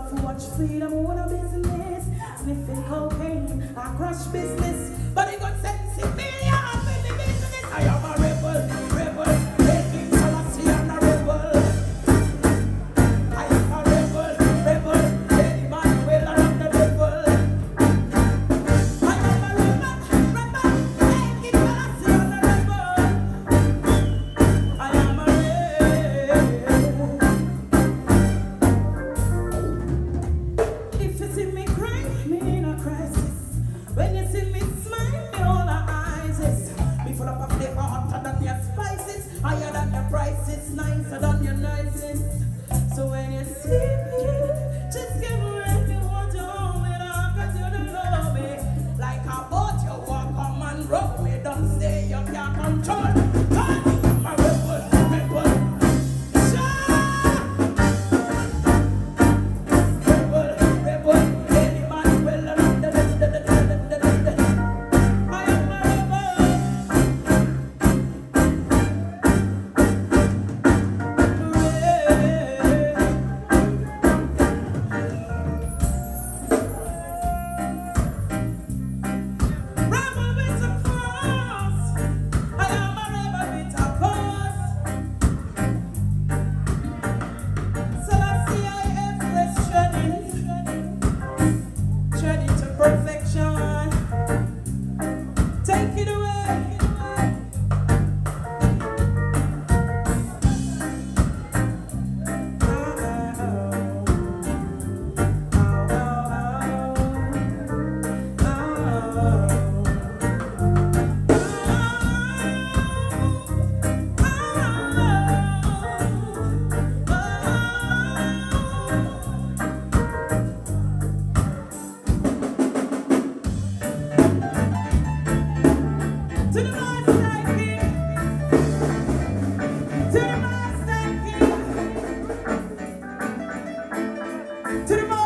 got too much freedom, what a business. Sniffing cocaine, I crush business. When you see me smile, the whole eyes is me full of a flavor hotter than your spices, higher than your prices, nicer than your nicest. So when you to the